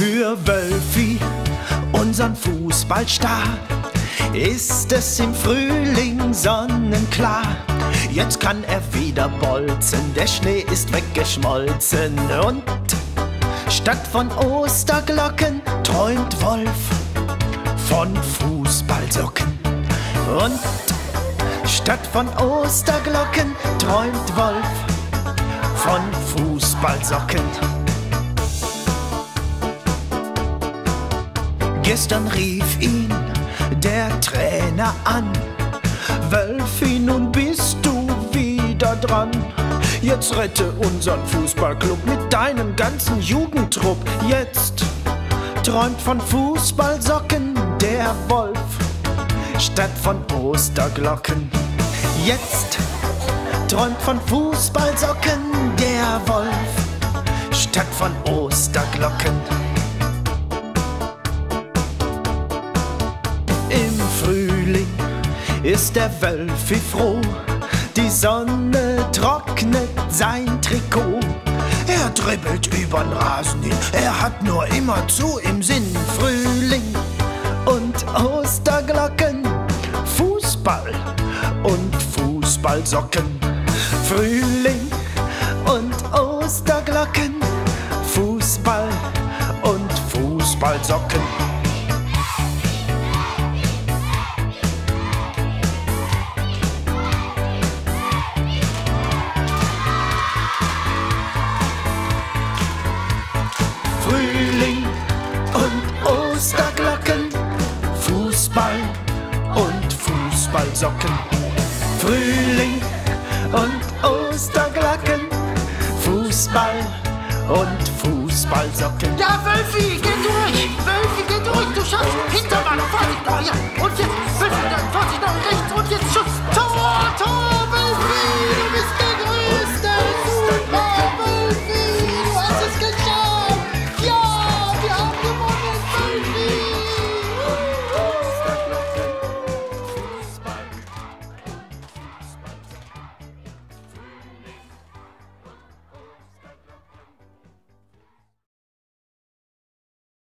Für Wölfi, unseren Fußballstar, ist es im Frühling sonnenklar. Jetzt kann er wieder bolzen, der Schnee ist weggeschmolzen und statt von Osterglocken träumt Wolf von Fußballsocken. Und statt von Osterglocken träumt Wolf von Fußballsocken. Gestern rief ihn der Trainer an. Wölfi, nun bist du wieder dran. Jetzt rette unseren Fußballclub mit deinem ganzen Jugendtrupp. Jetzt träumt von Fußballsocken der Wolf statt von Osterglocken. Jetzt träumt von Fußballsocken der Wolf statt von Osterglocken. Frühling ist der Wölfi froh, die Sonne trocknet sein Trikot. Er dribbelt übern Rasen hin, er hat nur immer zu im Sinn Frühling und Osterglocken, Fußball und Fußballsocken. Frühling und Osterglocken, Fußball und Fußballsocken. Frühling und Osterglocken, Fußball und Fußballsocken. Frühling und Osterglocken, Fußball und Fußballsocken. Ja, Wölfi, geh du